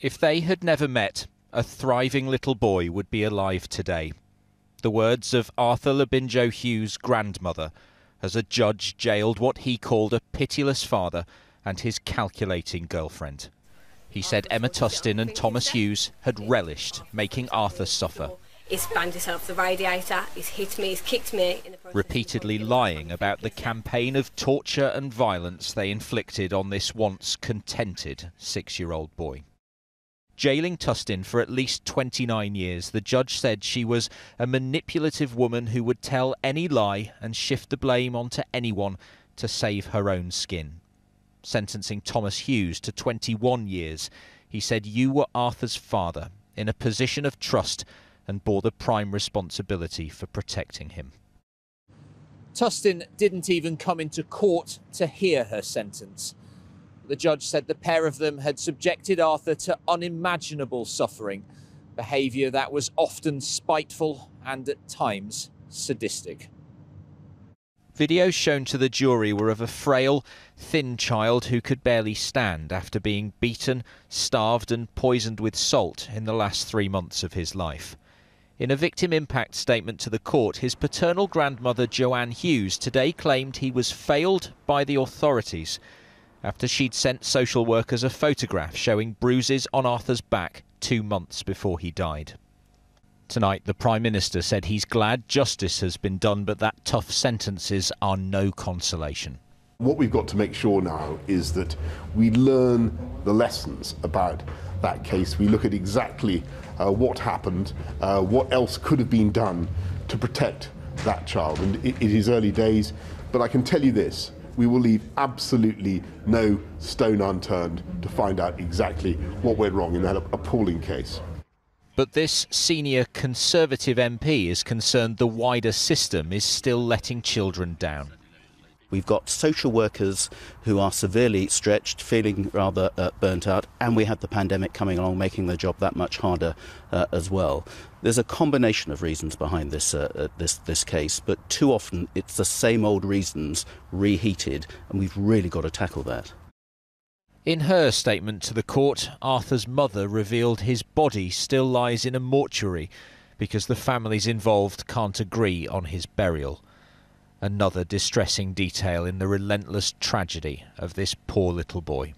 If they had never met, a thriving little boy would be alive today. The words of Arthur Labinjo Hughes' grandmother as a judge jailed what he called a pitiless father and his calculating girlfriend. He said Emma Tustin and Thomas Hughes had relished making Arthur suffer. He's banged himself the radiator, he's hit me, he's kicked me. Repeatedly lying about the campaign of torture and violence they inflicted on this once contented six year old boy. Jailing Tustin for at least 29 years, the judge said she was a manipulative woman who would tell any lie and shift the blame onto anyone to save her own skin. Sentencing Thomas Hughes to 21 years, he said, You were Arthur's father, in a position of trust, and bore the prime responsibility for protecting him. Tustin didn't even come into court to hear her sentence. The judge said the pair of them had subjected Arthur to unimaginable suffering, behaviour that was often spiteful and at times sadistic. Videos shown to the jury were of a frail, thin child who could barely stand after being beaten, starved, and poisoned with salt in the last three months of his life. In a victim impact statement to the court, his paternal grandmother Joanne Hughes today claimed he was failed by the authorities after she'd sent social workers a photograph showing bruises on Arthur's back two months before he died. Tonight, the Prime Minister said he's glad justice has been done, but that tough sentences are no consolation. What we've got to make sure now is that we learn the lessons about that case. We look at exactly uh, what happened, uh, what else could have been done to protect that child. And it, it is early days, but I can tell you this we will leave absolutely no stone unturned to find out exactly what went wrong in that appalling case. But this senior Conservative MP is concerned the wider system is still letting children down. We've got social workers who are severely stretched, feeling rather uh, burnt out, and we have the pandemic coming along, making their job that much harder uh, as well. There's a combination of reasons behind this, uh, uh, this, this case, but too often it's the same old reasons reheated, and we've really got to tackle that. In her statement to the court, Arthur's mother revealed his body still lies in a mortuary because the families involved can't agree on his burial. Another distressing detail in the relentless tragedy of this poor little boy.